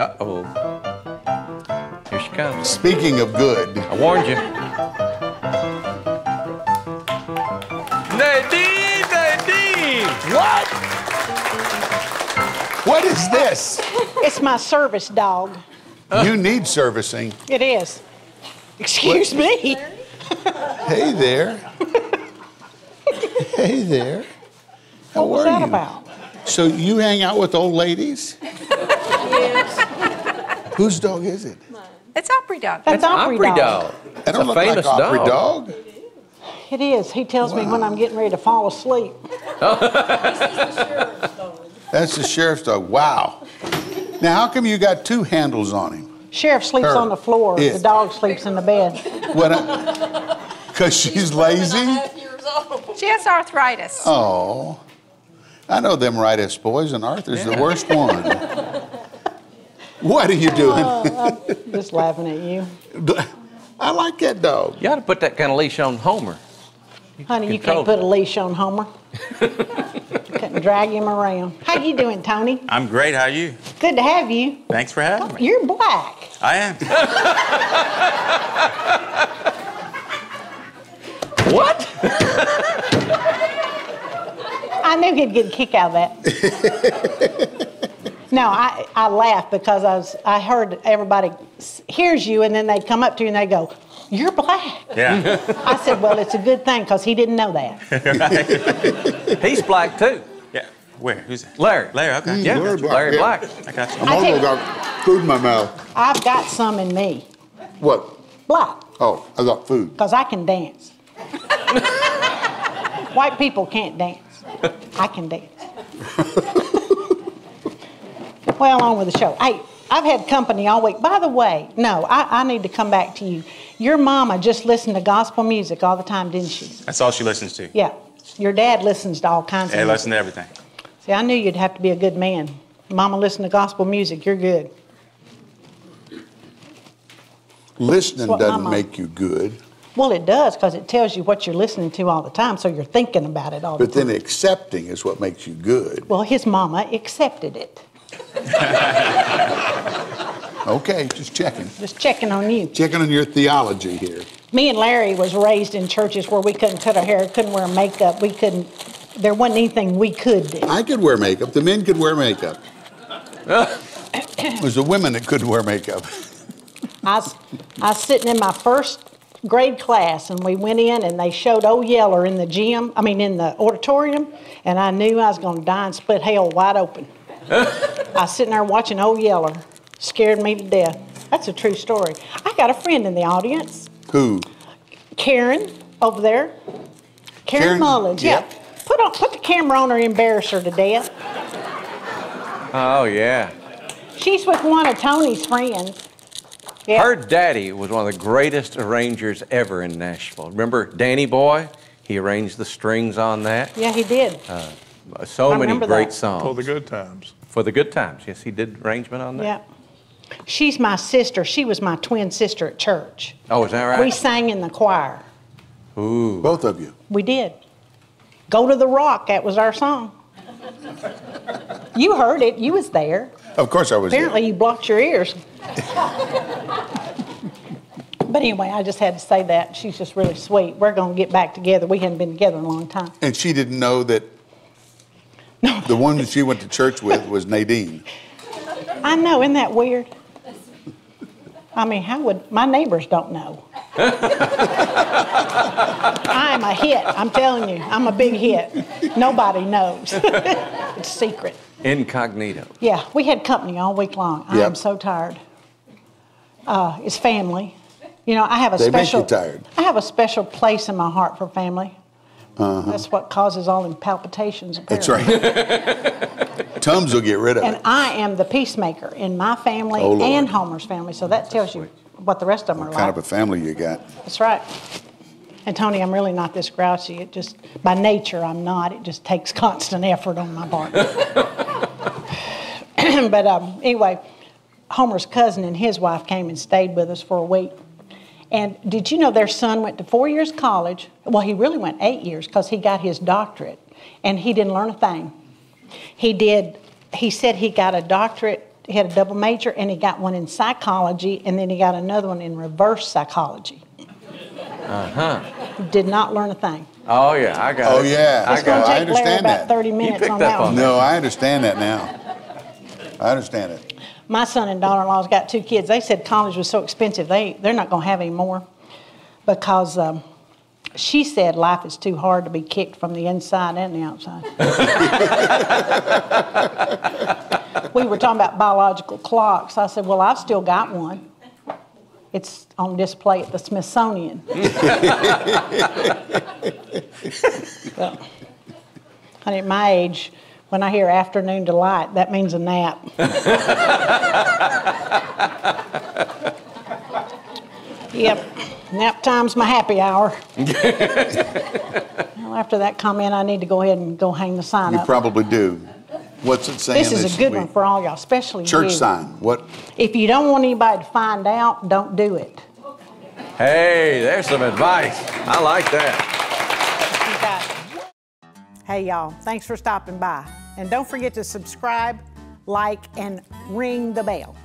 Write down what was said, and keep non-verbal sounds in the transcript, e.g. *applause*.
Uh oh. Here she comes. Speaking of good, I warned you. Nadine, Nadine! what? What is this? It's my service dog. You need servicing. It is. Excuse me. Hey there. Hey there. How What was are that you? about? So you hang out with old ladies? *laughs* Whose dog is it? It's Opry Dog. That's Opry, Opry dog. dog. I It's don't a look famous like Opry dog. dog. It is. He tells me when I'm getting ready to fall asleep. *laughs* That's the sheriff's dog. Wow. Now, how come you got two handles on him? Sheriff sleeps Her. on the floor. It. The dog sleeps in the bed. What? Because she's lazy? She has arthritis. Oh. I know them rightest boys, and Arthur's the worst one. *laughs* What are you doing? Oh, just laughing at you. *laughs* I like that dog. You ought to put that kind of leash on Homer. Honey, you can't put a leash on Homer. *laughs* Couldn't drag him around. How you doing, Tony? I'm great. How are you? Good to have you. Thanks for having oh, me. You're black. I am. *laughs* What? I knew he'd get a kick out of that. No, I, I laughed because I was I heard everybody hears you and then they come up to you and they go, "You're black." Yeah. *laughs* I said, "Well, it's a good thing because he didn't know that." *laughs* He's black too. yeah. Where? Who's that? Larry. Larry. Okay. Mm, yeah, Larry Black, Larry yeah. Black. I got you. I'm I also got food in my mouth. I've got some in me, What? black, Oh, I got food. because I can dance. *laughs* White people can't dance. I can dance. Well, on with the show. Hey, I've had company all week. By the way, no, I, I need to come back to you. Your mama just listened to gospel music all the time, didn't she? That's all she listens to. Yeah. Your dad listens to all kinds Hey, of listen music. to everything. See, I knew you'd have to be a good man. Mama listened to gospel music. You're good. Listening doesn't mom- make you good, Well, it does because it tells you what you're listening to all the time, so you're thinking about it all the time. but then accepting is what makes you good. Well, his mama accepted it. *laughs* Okay, just checking. Just checking on you. Checking on your theology here. Me and Larry was raised in churches where we couldn't cut our hair, couldn't wear makeup, we couldn't. There wasn't anything we could do. I could wear makeup. The men could wear makeup. it was the women that couldn't wear makeup. *laughs* I was, I was sitting in my first grade class, and we went in and they showed Old Yeller in the gym. I mean, in the auditorium, and I knew I was going to die and split hell wide open. *laughs* I was sitting there watching Old Yeller, scared me to death. That's a true story. I got a friend in the audience, Who? Karen over there. Karen, Karen, Mullins, yeah. yep. Put on, put the camera on her, embarrass her to death. Oh yeah. She's with one of Tony's friends. Yeah. Her daddy was one of the greatest arrangers ever in Nashville. Remember Danny Boy? He arranged the strings on that. Yeah, he did. Uh, So I many remember great that. songs. For the good times. For the good times. Yes, he did arrangement on that. Yeah. She's my sister. She was my twin sister at church. Oh, is that right? We sang in the choir. Ooh. Both of you. We did. Go to the rock, that was our song. You heard it, you was there. Of course I was Apparently there. you blocked your ears. but anyway, I just had to say that. She's just really sweet. We're going to get back together. We hadn't been together in a long time. And she didn't know that *laughs* the one that she went to church with was Nadine. I know, isn't that weird? I mean, how would my neighbors don't know? *laughs* I'm a hit. I'm telling you, I'm a big hit. Nobody knows. *laughs* it's secret. Incognito. Yeah, we had company all week long. I am so tired. Uh, it's family. You know, I have a They make you tired. I have a special place in my heart for family. Uh-huh. That's what causes all them palpitations. That's right. *laughs* Tums will get rid of And it. And I am the peacemaker in my family Oh, and Homer's family, so that tells you what the rest of them are kind like. of a family you got? That's right. And Tony, I'm really not this grouchy. It just, by nature, I'm not. It just takes constant effort on my part. *laughs* *clears throat* but um, anyway, Homer's cousin and his wife came and stayed with us for a week. And did you know their son went to four years college? Well, he really went eight years because he got his doctorate, and he didn't learn a thing. He did. He said he got a doctorate he had a double major, and he got one in psychology, and then he got another one in reverse psychology. Uh-huh. Did not learn a thing. Oh, yeah, I got Oh, it. yeah. I It's gonna got it. I take Larry understand about that. thirty minutes picked on that on one. No, I understand that now. I understand it. My son and daughter-in-law's got two kids. They said college was so expensive, they, they're not gonna have any more. Because, um, she said life is too hard to be kicked from the inside and the outside. We were talking about biological clocks. I said, well, I've still got one. It's on display at the Smithsonian. *laughs* Well, Honey, at my age, when I hear afternoon delight, that means a nap. Yep, nap time's my happy hour. *laughs* Well, after that comment, I need to go ahead and go hang the sign You up. probably do. What's it saying This is a good one for all y'all, especially you. Church sign, what? If you don't want anybody to find out, don't do it. Hey, there's some advice. I like that. Hey, y'all, thanks for stopping by. And don't forget to subscribe, like, and ring the bell.